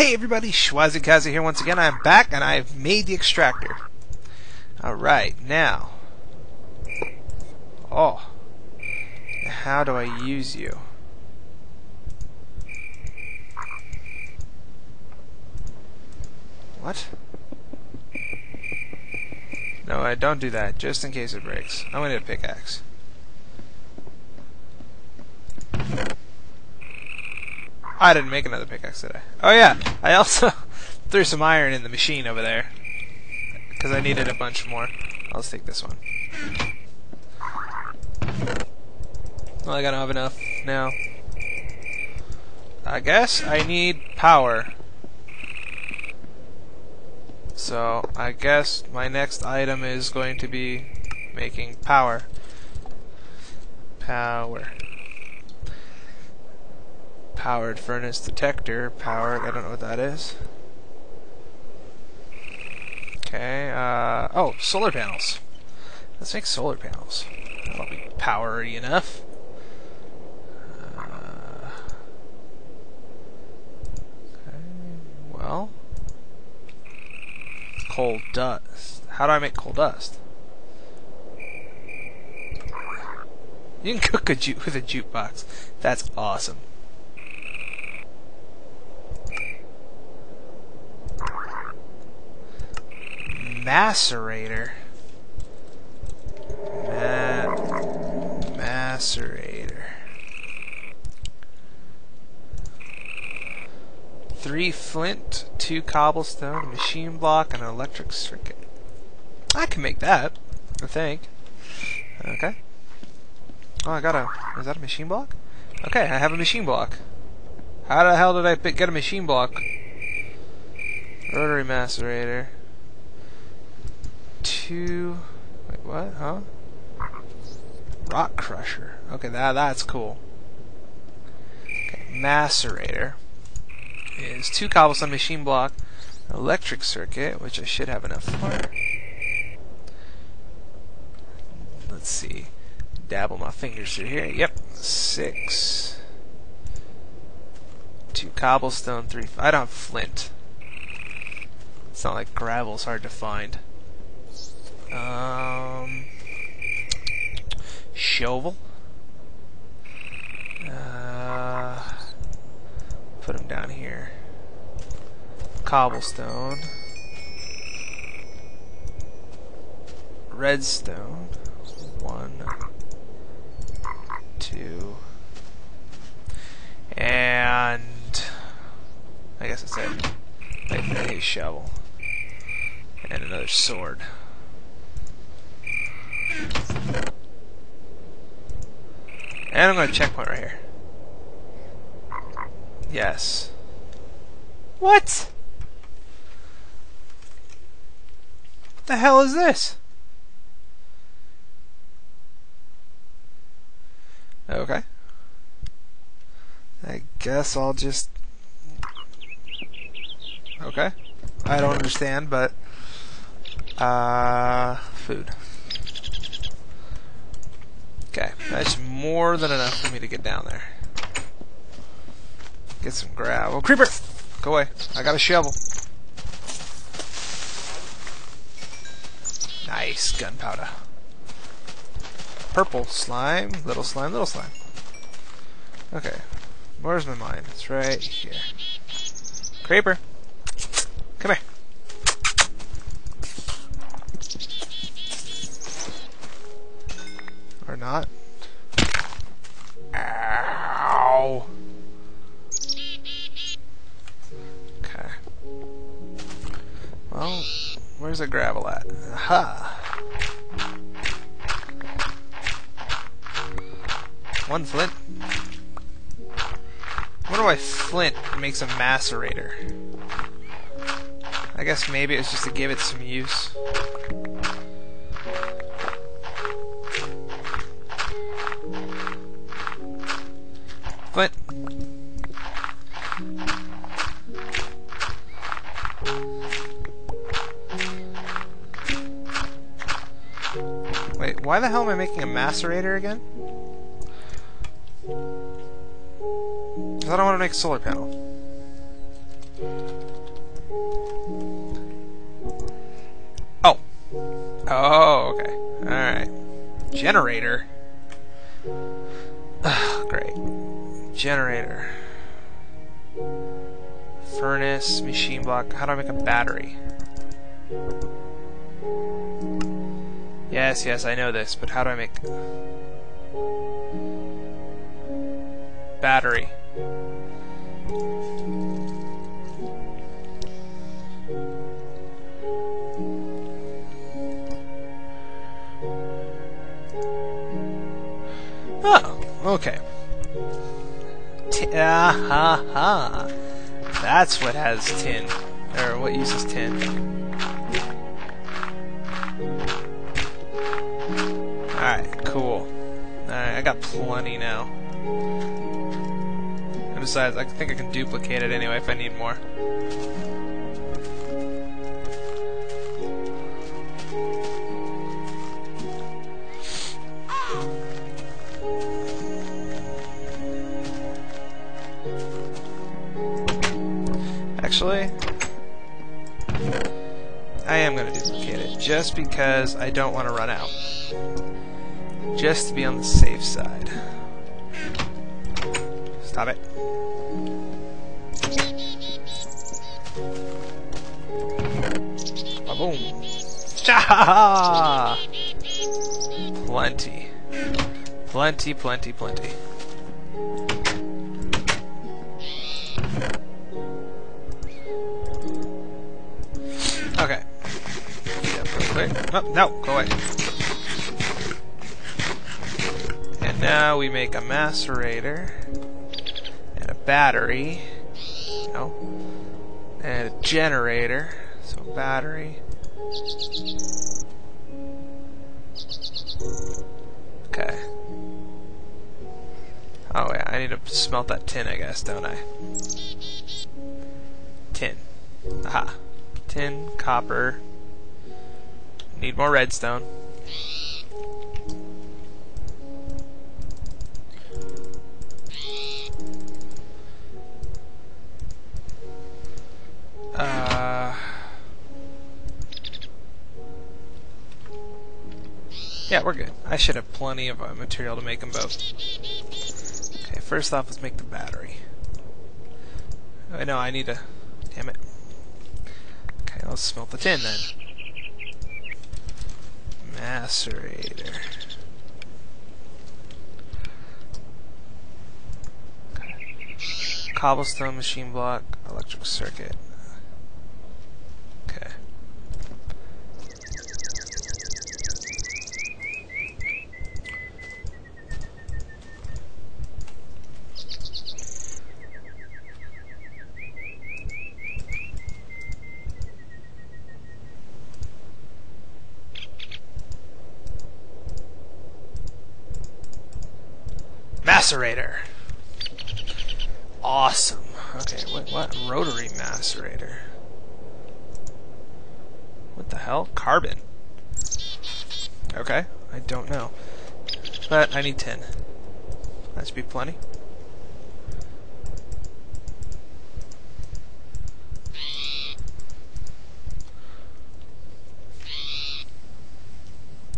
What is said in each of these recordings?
Hey everybody, Shwahzikazi here once again. I'm back and I've made the extractor. Alright, now. Oh. How do I use you? What? No, I don't do that, just in case it breaks. I'm gonna need a pickaxe. I didn't make another pickaxe, did I? Oh yeah, I also threw some iron in the machine over there. Because I needed a bunch more. I'll just take this one. Well, I gotta have enough now. I guess I need power. So, I guess my next item is going to be making power. Power powered furnace detector. Powered, I don't know what that is. Okay, uh, oh, solar panels. Let's make solar panels. That'll be powery enough. Uh, okay, well, coal dust. How do I make coal dust? You can cook a jute with a jukebox. That's awesome. Macerator. Ma macerator. Three flint, two cobblestone, machine block, and an electric circuit. I can make that, I think. Okay. Oh, I got a... Is that a machine block? Okay, I have a machine block. How the hell did I get a machine block? Rotary macerator two. Wait, what? Huh? Rock crusher. Okay, that that's cool. Okay, macerator is two cobblestone machine block, electric circuit, which I should have enough for. Let's see. Dabble my fingers through here. Yep, six. Two cobblestone, three. I don't have flint. It's not like gravel's hard to find. Um, shovel. Uh, put them down here. Cobblestone. Redstone. One, two, and I guess that's it. A shovel and another sword. And I'm going to checkpoint right here. Yes. What? What the hell is this? Okay. I guess I'll just... Okay. I don't understand, but... Uh... Food. Okay, that's more than enough for me to get down there. Get some gravel. Creeper! Go away. I got a shovel. Nice gunpowder. Purple slime, little slime, little slime. Okay. Where's my mine? It's right here. Creeper. Gravel at? Aha! One flint. I wonder why flint makes a macerator. I guess maybe it's just to give it some use. Why the hell am I making a macerator again? Because I don't want to make a solar panel. Oh. Oh, okay. Alright. Generator? Ugh, great. Generator. Furnace, machine block. How do I make a battery? Yes, yes, I know this, but how do I make... Battery. Oh, okay. T ah ha ha. That's what has tin. Or what uses tin. I got plenty now. And besides, I think I can duplicate it anyway if I need more. Actually, I am going to duplicate it just because I don't want to run out. Just to be on the safe side. Stop it. Ba boom. Cha! Plenty. Plenty, plenty, plenty. Okay. Oh, no, go away. Now we make a macerator and a battery. No. And a generator. So battery. Okay. Oh yeah, I need to smelt that tin, I guess, don't I? Tin. Aha. Tin, copper. Need more redstone. Yeah, we're good. I should have plenty of uh, material to make them both. Okay, first off, let's make the battery. I know I need to. Damn it. Okay, let's smelt the tin then. Macerator. Cobblestone machine block, electric circuit. Okay. Macerator. Awesome. Okay, what, what? Rotary macerator. What the hell? Carbon. Okay, I don't know. But I need 10. That should be plenty.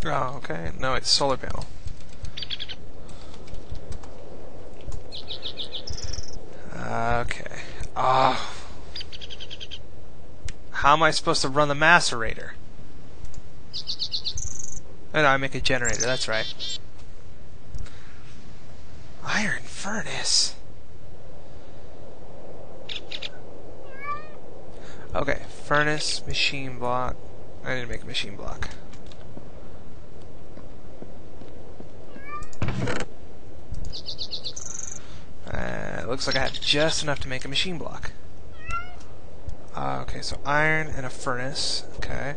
Oh, okay. No, it's solar panel. Okay. Ah. How am I supposed to run the macerator? Oh, no, I make a generator, that's right. Iron furnace. Okay, furnace, machine block. I need to make a machine block. Uh, it looks like I have just enough to make a machine block. Uh, okay, so iron and a furnace. Okay.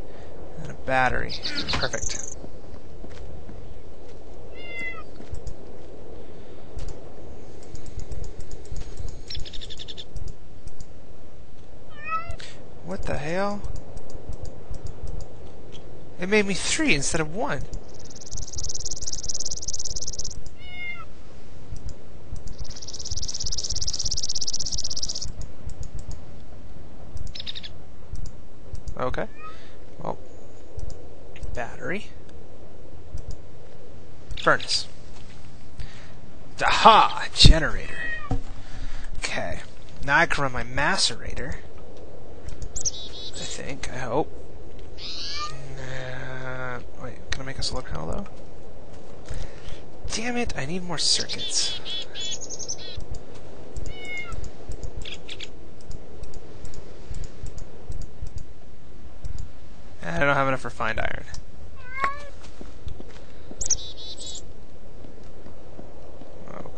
And a battery. Perfect. What the hell? It made me three instead of one. Okay. Well. battery. Furnace. Aha! Generator. Okay. Now I can run my macerator. I think. I hope. Uh, wait, can I make a solar panel though? Damn it, I need more circuits. I don't have enough refined iron.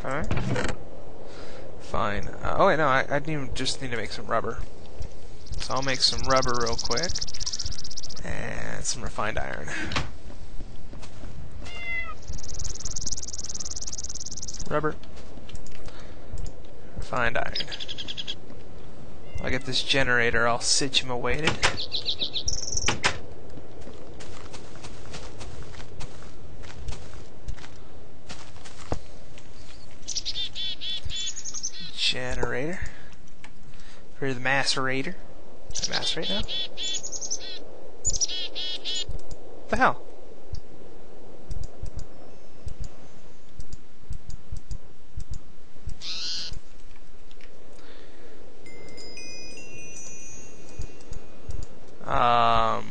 Okay. Fine. Uh, oh wait, no, I, I need, just need to make some rubber. So I'll make some rubber real quick. And some refined iron. Rubber. Refined iron. I'll get this generator all Sigma weighted. Generator. For the macerator. Macerate now? What the hell? Um.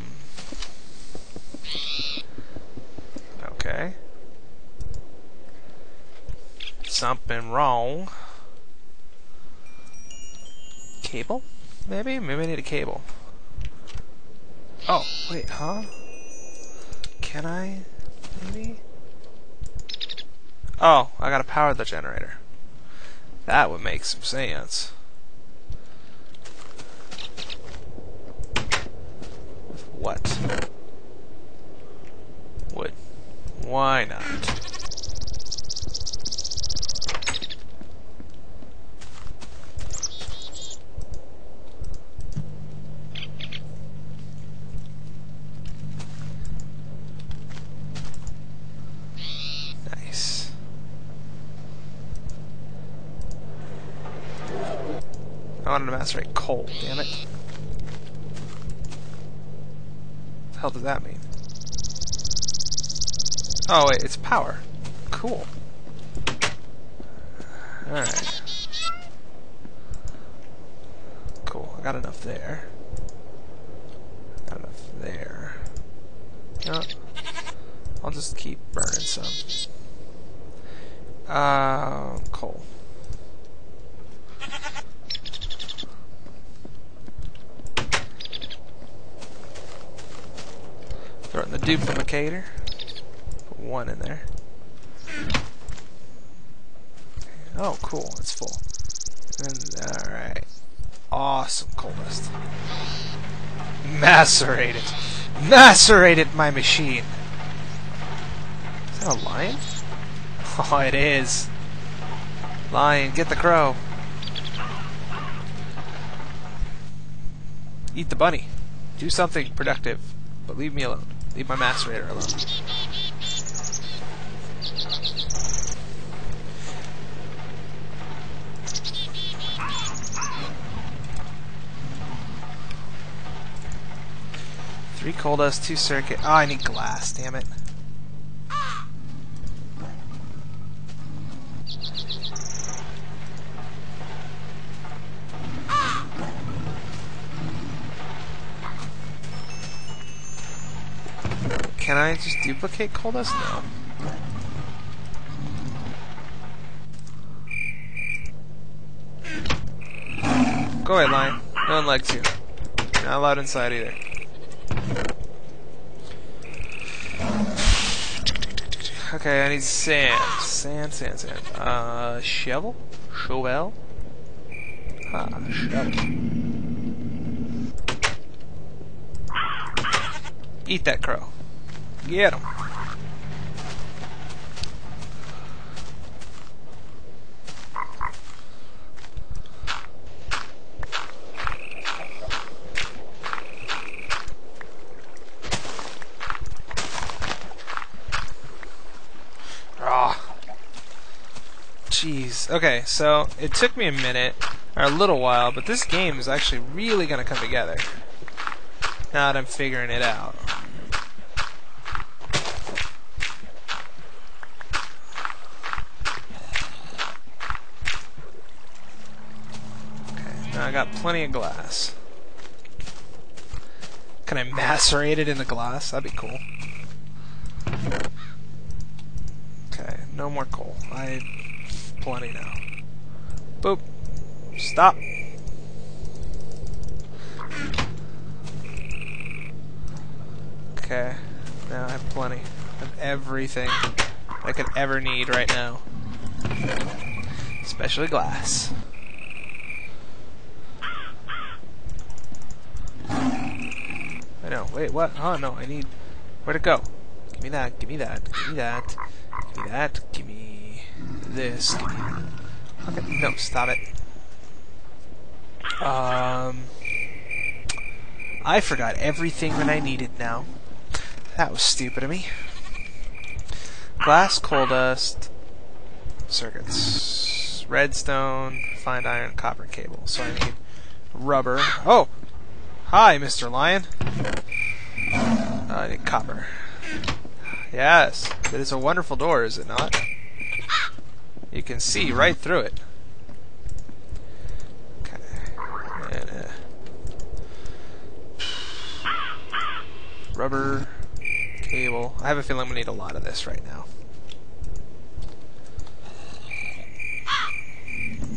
Okay. Something wrong. Cable? Maybe? Maybe I need a cable. Oh, wait, huh? Can I? Maybe? Oh, I gotta power the generator. That would make some sense. What? Wood. Why not? Nice. I to macerate coal, damn it. What the hell does that mean? Oh wait, it's power. Cool. Alright. Cool, I got enough there. Got enough there. No. I'll just keep burning some. Uh, coal. In the duplicator. Put one in there. Oh, cool. It's full. And, alright. Awesome coal dust. Macerated. Macerated my machine. Is that a lion? Oh, it is. Lion, get the crow. Eat the bunny. Do something productive. But leave me alone. Leave my macerator alone. Three coal dust, two circuit. Oh, I need glass, damn it. I just duplicate coal dust? No. Go away, lion. No one likes you. Not allowed inside either. Okay, I need sand. Sand, sand, sand. Uh, shovel? Shovel? Ah, shovel. Eat that crow. Get him. Ah. Jeez. Okay, so it took me a minute, or a little while, but this game is actually really going to come together. Now that I'm figuring it out. got plenty of glass. Can I macerate it in the glass? That'd be cool. Okay, no more coal. I have plenty now. Boop. Stop. Okay. Now I have plenty of everything I could ever need right now. Especially glass. I know. Wait, what? Oh, no, I need... Where'd it go? Give me that, give me that, give me that, give me that, give me this, give me... Okay, no, stop it. Um... I forgot everything that I needed now. That was stupid of me. Glass, coal dust, circuits, redstone, fine iron, copper cable. So I need rubber. Oh! Hi, Mr. Lion. Uh, I need copper. Yes, it is a wonderful door, is it not? You can see right through it. Okay. And, uh, rubber, cable. I have a feeling we need a lot of this right now.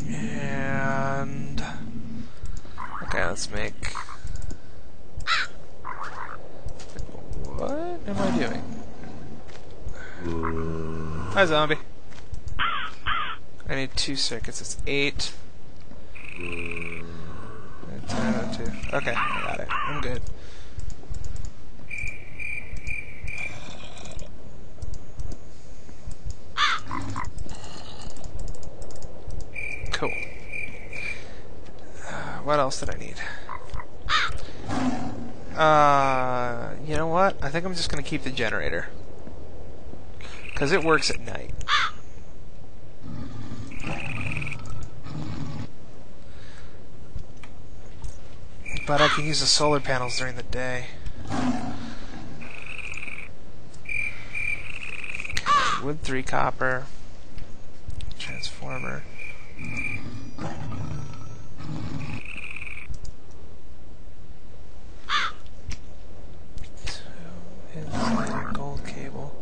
And okay, let's make. What am I doing? Hi, zombie. I need two circuits. It's eight. Two. Okay, I got it. I'm good. Cool. Uh, what else did I need? Uh, you know what? I think I'm just gonna keep the generator. Because it works at night. But I can use the solar panels during the day. Okay, wood 3 copper. Transformer. Insulator gold cable.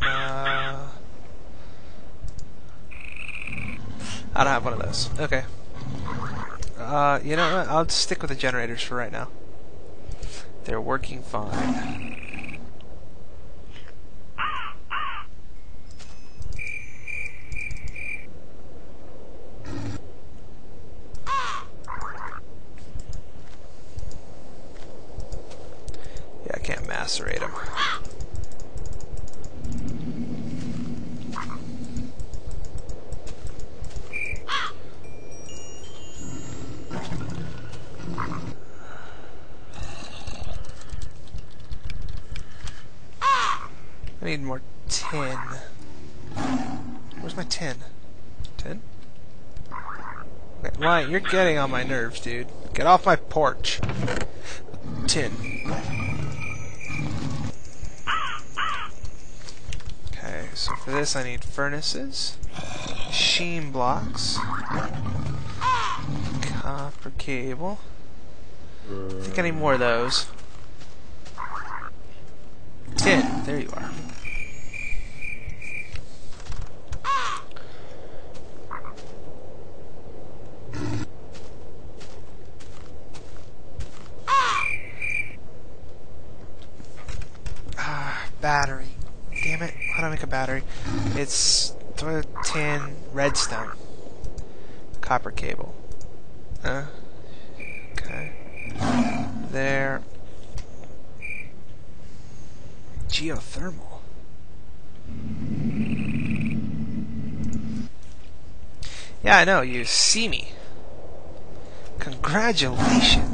Uh, I don't have one of those. Okay. Uh, you know what? I'll stick with the generators for right now. They're working fine. Yeah, I can't macerate them. I need more tin. Where's my tin? Tin? Okay, Lion, you're getting on my nerves, dude. Get off my porch. Tin. Okay, so for this I need furnaces, machine blocks, copper cable. I think I need more of those. Tin, there you are. Ah, battery. Damn it. How do I make a battery? It's tin redstone. Copper cable. Uh, okay. There. Geothermal. Yeah, I know. You see me. Congratulations.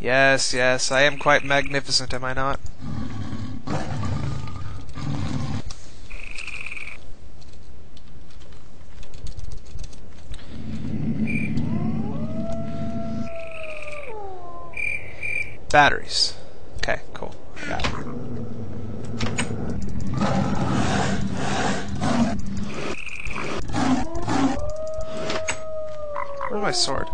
Yes, yes, I am quite magnificent, am I not? Batteries. Okay, cool. Where's my sword?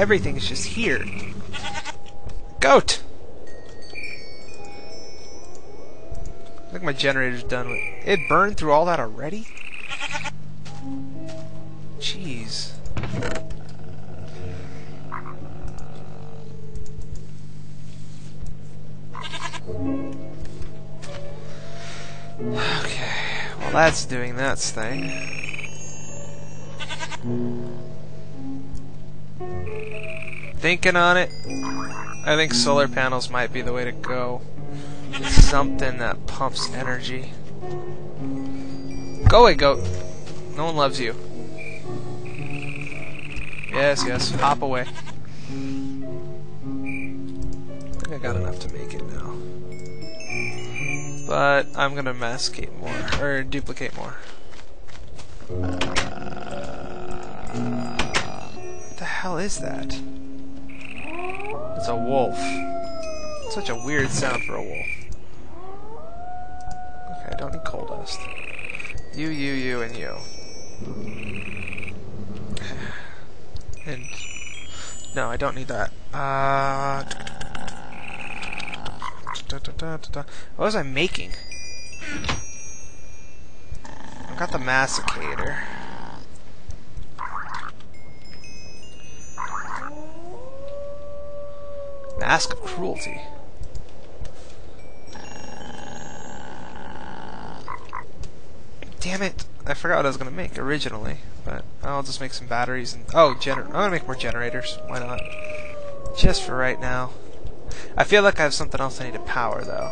Everything is just here. Goat! Think my generator's done with... It burned through all that already? Jeez. Okay, well that's doing that thing. Thinking on it, I think solar panels might be the way to go. Something that pumps energy. Go away, goat. No one loves you. Yes, yes, hop away. I think I got enough to make it now. But I'm gonna masticate more, or duplicate more. What the hell is that? It's a wolf. Such a weird sound for a wolf. Okay, I don't need coal dust. You, you, you, and you. And no, I don't need that. Uh, what was I making? I got the masticator. Mask of cruelty. Damn it! I forgot what I was gonna make originally, but I'll just make some batteries and oh, gener I'm gonna make more generators. Why not? Just for right now. I feel like I have something else I need to power though.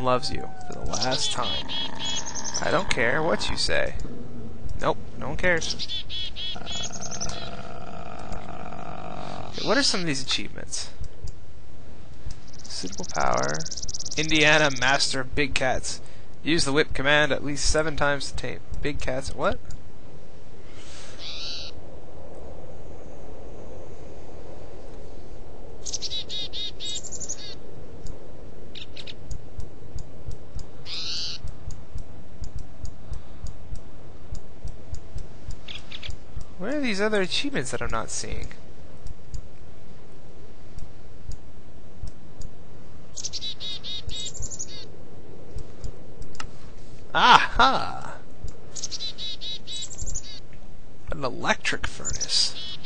Loves you for the last time. I don't care what you say. Nope, no one cares. Okay, what are some of these achievements? Suitable power. Indiana Master of Big Cats. Use the whip command at least seven times to tame big cats. What? These other achievements that I'm not seeing? Aha! An electric furnace.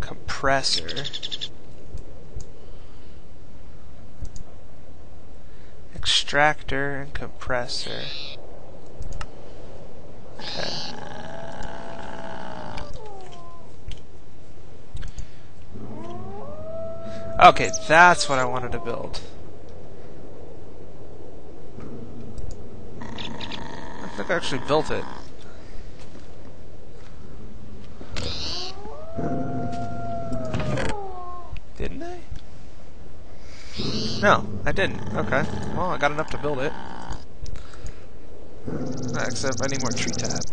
Compressor. Extractor and compressor. Okay. Okay, that's what I wanted to build. I think I actually built it. Didn't I? No, I didn't. Okay. Well, I got enough to build it. Except I need more tree tap.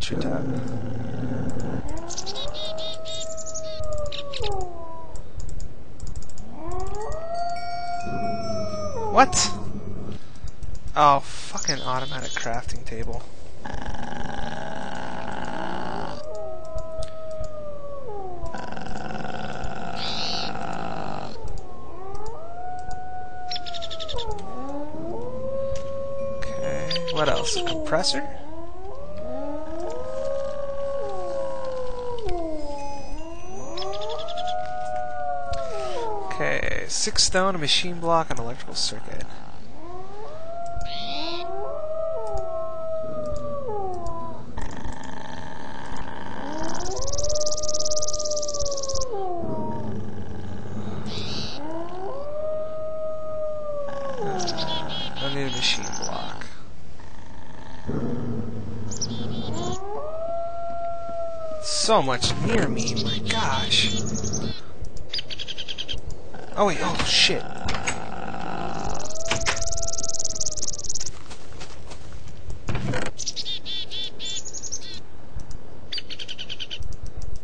Tree tap. What? Oh, fucking automatic crafting table. Okay, what else? A compressor? Okay, six stone, a machine block, an electrical circuit. So much near me, my gosh. Oh wait, oh shit.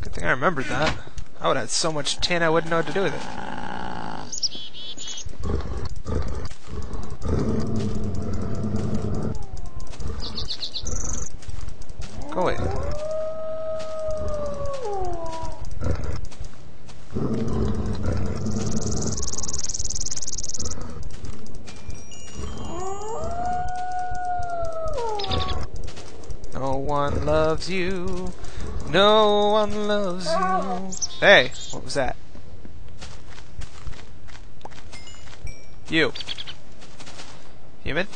Good thing I remembered that. I would have had so much tin I wouldn't know what to do with it. Go away. No one loves you. No one loves you. Hey, what was that? You. Human?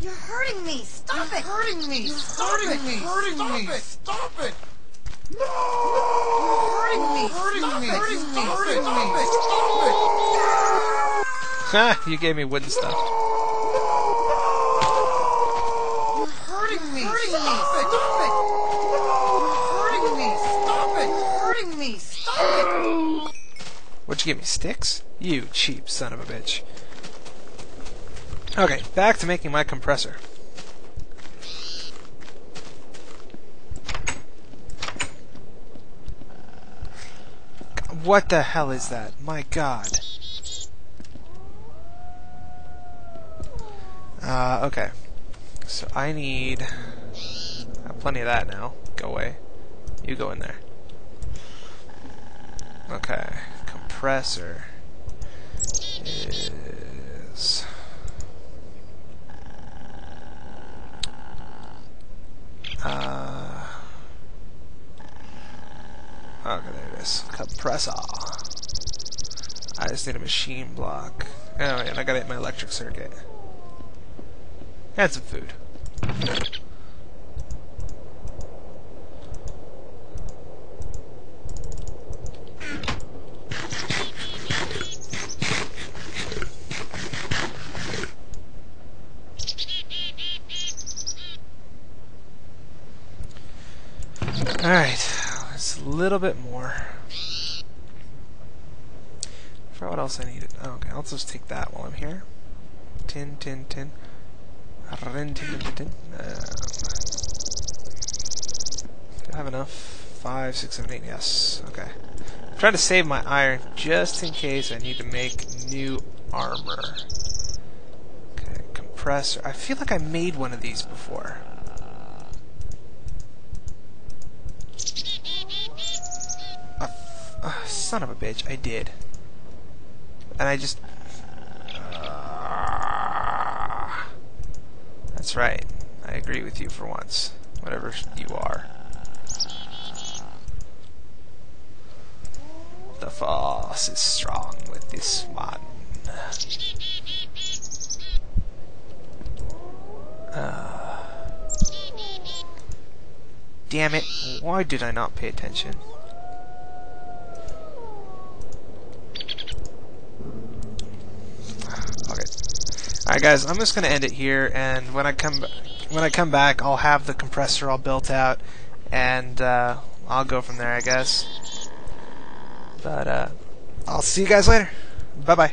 You're hurting me. Stop it. hurting me! You're Stop hurting it! me. Hurting Stop me! it. Stop it! No! hurting me. Hurting Stop me! it. Hurting me! Stop Hurting it. me! Stop Ha! You gave me wooden stuff. You're hurting me. Hurting me. Stop it. Stop it. You're hurting me. Stop it! You're hurting me. Stop it. What'd you give me, sticks? You cheap son of a bitch. Okay, back to making my compressor. What the hell is that? My god. Uh, okay. So I need... I have plenty of that now. Go away. You go in there. Okay. Compressor is... Uh... Okay, there it is. Compressor. I just need a machine block. Oh, and I gotta hit my electric circuit. And some food. Alright, it's a little bit more. For what else I needed. Oh, okay, I'll just take that while I'm here. Tin, tin, tin. Rin, tin, tin, tin, tin. Um, do I have enough? Five, six, seven, eight. Yes. Okay. Trying to save my iron just in case I need to make new armor. Okay, compressor. I feel like I made one of these before. Uh, son of a bitch, I did. And I just... Ah. that's right. I agree with you for once. Whatever you are. The force is strong with this one. Ah. damn it. Why did I not pay attention? Okay. Alright guys, I'm just gonna end it here and when I come when I come back I'll have the compressor all built out and uh, I'll go from there I guess. But uh, I'll see you guys later. Bye bye.